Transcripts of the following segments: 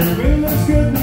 It room looks good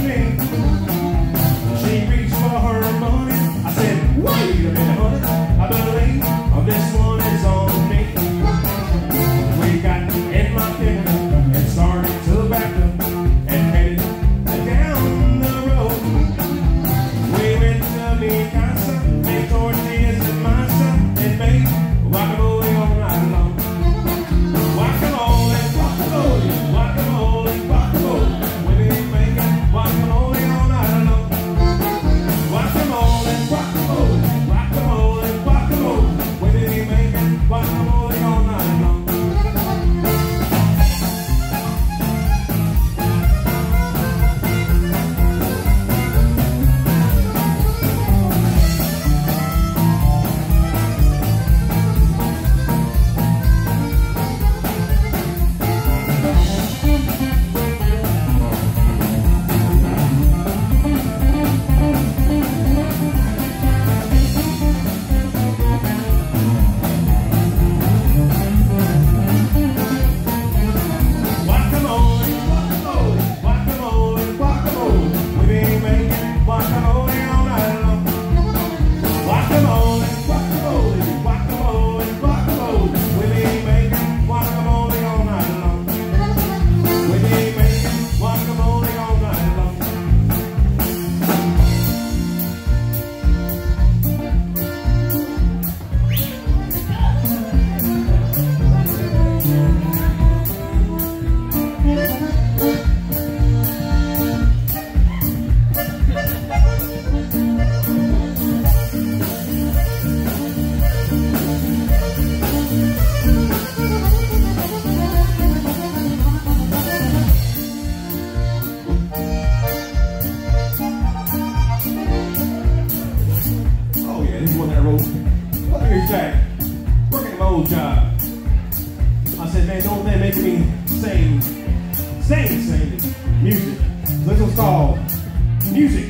said, man, don't make makes me sing, sing, sing music. Little this called Music.